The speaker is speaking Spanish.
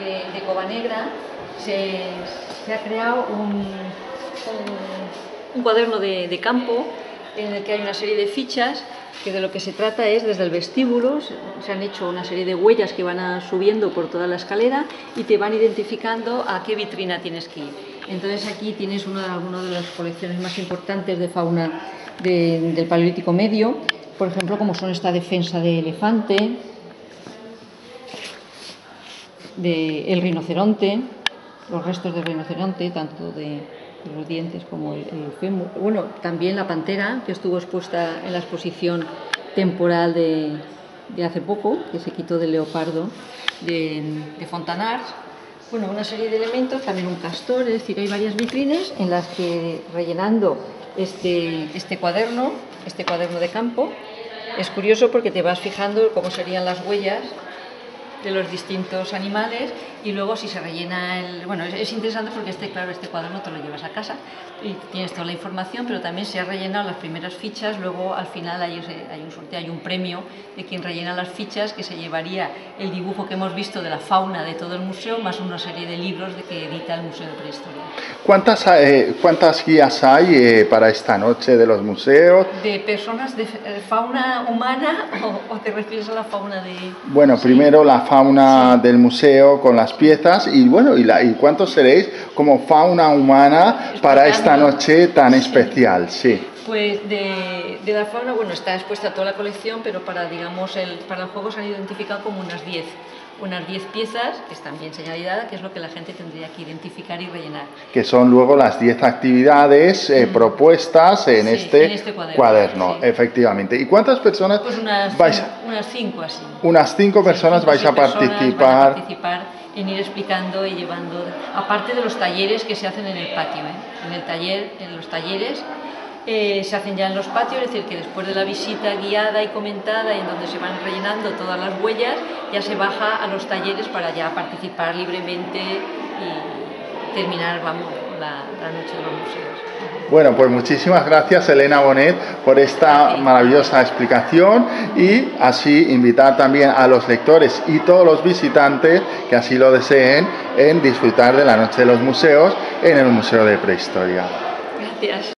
de, de se, ha creado un, un, cuaderno de, campo en el que hay una serie de fichas que de lo que se trata es desde el vestíbulo, se han hecho una serie de huellas que van subiendo por toda la escalera y te van identificando a qué vitrina tienes que ir. Entonces aquí tienes una, una de las colecciones más importantes de fauna de- del Paleolítico Medio, por ejemplo, como son esta defensa de elefante, de el rinoceronte, los restos del rinoceronte, tanto de, los dientes como el, el fémur. Bueno, también la pantera, que estuvo expuesta en la exposición temporal de, de hace poco, que se quitó del leopardo de, de Fontanars. Bueno, una serie de elementos, también un castor, es decir, hay varias vitrinas en las que rellenando este, este cuaderno, este cuaderno de campo, es curioso porque te vas fijando cómo serían las huellas de los distintos animales y luego si se rellena el... Bueno, es, es interesante porque este, claro, este cuaderno te lo llevas a casa y tienes toda la información, pero también se ha rellenado las primeras fichas, luego al final hay, un sorteo, hay un premio de quien rellena las fichas que se llevaría el dibujo que hemos visto de la fauna de todo el museo más una serie de libros de que edita el Museo de Prehistoria. ¿Cuántas, eh, ¿Cuántas guías hay eh, para esta noche de los museos? ¿De personas de eh, fauna humana o, o te refieres a la fauna de...? Bueno, Sí. primero la fauna del museo con las piezas y bueno, ¿y, la, y cuántos seréis como fauna humana para esta noche tan especial? Sí. Pues de, de la fauna, bueno, está expuesta toda la colección, pero para, digamos, el, para el juego se han identificado como unas 10. Unas 10 piezas, que están bien señalizadas, que es lo que la gente tendría que identificar y rellenar. Que son luego las 10 actividades eh, propuestas en, Mm. Sí, este, en este cuaderno, cuaderno, sí. efectivamente. ¿Y cuántas personas Pues unas, vais? cin- unas 5 así. Unas 5 personas Cinco vais a van a participar. participar en ir explicando y llevando, aparte de los talleres que se hacen en el patio, ¿eh? en el taller, en los talleres eh, se hacen ya en los patios, es decir, que después de la visita guiada y comentada, en donde se van rellenando todas las huellas, ya se baja a los talleres para ya participar libremente y terminar, vamos, la, la noche de los museos. Bueno, pues muchísimas gracias Elena Bonet por esta maravillosa explicación y así invitar también a los lectores y todos los visitantes que así lo deseen en disfrutar de la Noche de los Museos en el Museo de Prehistoria. Gracias.